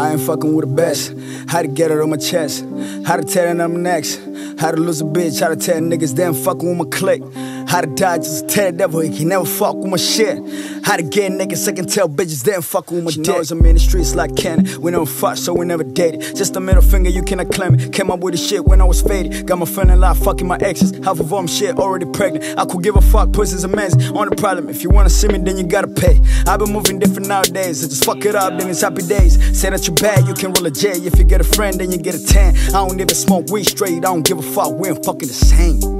I ain't fucking with the best. How to get it on my chest. How to tear it on my necks. How to lose a bitch. How to tell niggas they ain't fucking with my clique. How to die just tell the devil he can never fuck with my shit. How to get niggas I can tell bitches they ain't fucking with my she dick. knows I'm in the streets like Cannon. We never fuck, so we never dated. Just a middle finger, you cannot claim it. Came up with the shit when I was faded. Got my friend feeling like fucking my exes. Half of them shit already pregnant. I could give a fuck, pussy's amazing. On the problem, if you wanna see me, then you gotta pay. I've been moving different nowadays. I just fuck it up, then it's happy days. Say that you're bad, you can roll a J. If you get a friend, then you get a tan. I don't even smoke weed straight. I don't give a fuck. We ain't fucking the same.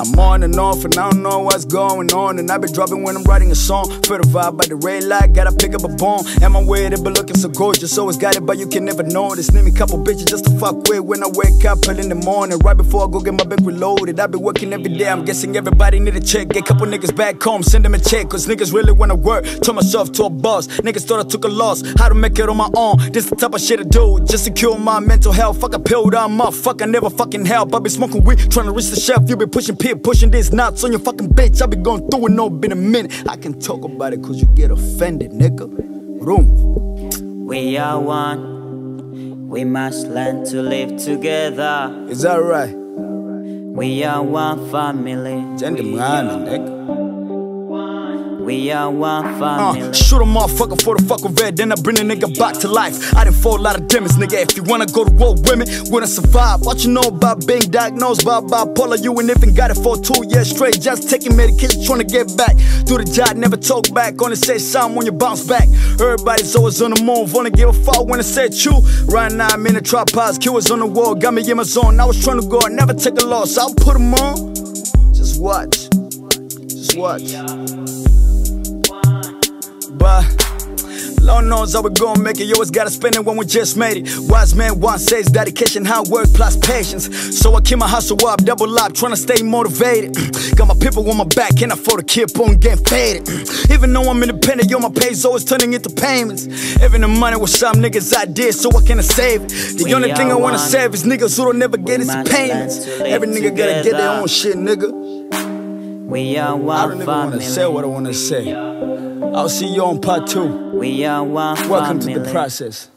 I'm on and off and I don't know what's going on. And I be dropping when I'm writing a song. Feel the vibe by the red light, gotta pick up a bone Am I it, but looking so gorgeous. Always got it, but you can never know This name me couple bitches just to fuck with. When I wake up early in the morning Right before I go get my bank reloaded I be working every day, I'm guessing everybody need a check. Get a couple niggas back home, send them a check. Cause niggas really wanna work. Turn myself to a boss. Niggas thought I took a loss. How to make it on my own? This the type of shit I do. Just secure my mental health. Fuck a pill that motherfucker never fucking help. I be smoking weed, trying to reach the shelf. You be pushing pit, pushing this not on your fucking bitch. I be going through it, no been a minute. I can talk about it cause you get offended, nigga. Room. We are one. We must learn to live together. Is that right? We are one family. Gentleman, nigga. We are one family. Uh, shoot a motherfucker for the fuck of it, then I bring a nigga back to life. I didn't fall a lot of demons, nigga. If you wanna go to war with me, we survive. What you know about being diagnosed by bipolar? You ain't even got it for two years straight. Just taking medication, trying to get back. Do the job, never talk back. Only say something when you bounce back. Everybody's always on the move, only give a fuck when I say true. Right now, I'm in a trap house, killers on the wall, got me in my zone. I was trying to go, I never take a loss. I'll put them on. Just watch. Just watch. But Lord knows how we gon' make it. You always gotta spend it when we just made it. Wise man once says dedication, hard work plus patience. So I keep my hustle up, double up, trying to stay motivated. Got my people on my back, and I afford to keep on getting faded. Even though I'm independent, yo, my pay's always turning into payments. Even the money was some niggas I did, so I can't save it. The we only thing I wanna save is niggas who don't never get his payments. Every nigga together. gotta get their own shit, nigga. We are one I don't even wanna say what I wanna say. I'll see you on part two. We are one Welcome family. to the process.